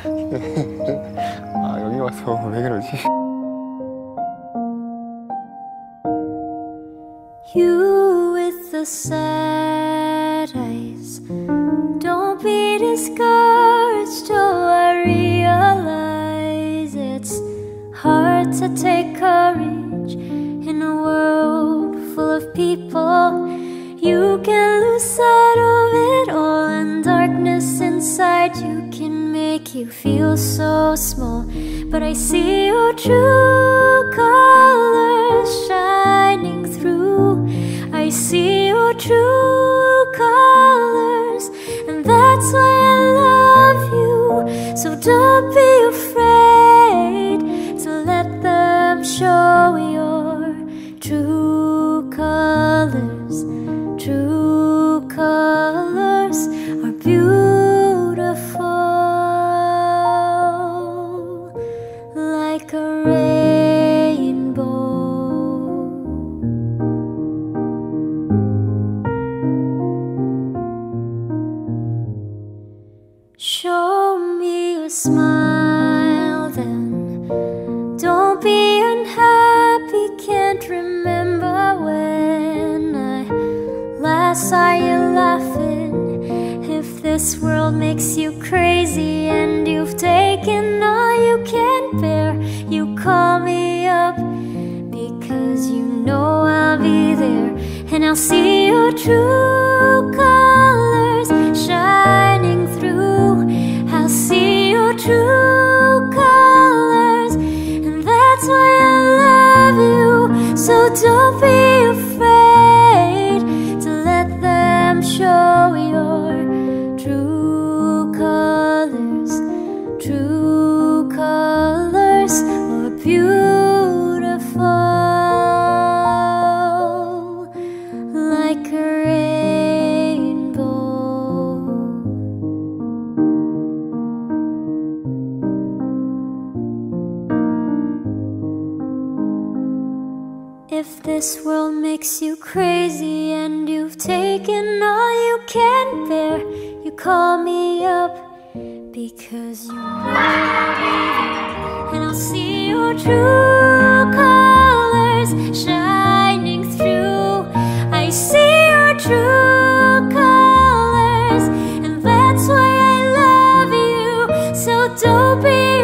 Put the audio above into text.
아 여기 와서 왜 그러지? You with the sad eyes. Don't be discouraged, oh, I realize it's hard to take courage in a world full of people. You can lose sight of it all, and darkness inside you can make you feel so small. But I see your true colors shining through. I see your true colors, and that's why I love you. So don't be smile then. Don't be unhappy, can't remember when I last saw you laughing. If this world makes you crazy and you've taken all you can bear, you call me up because you know I'll be there and I'll see your true true colors, and that's why I love you. So don't be If this world makes you crazy and you've taken all you can bear, you call me up because you know I'll and I'll see your true colors shining through. I see your true colors, and that's why I love you. So don't be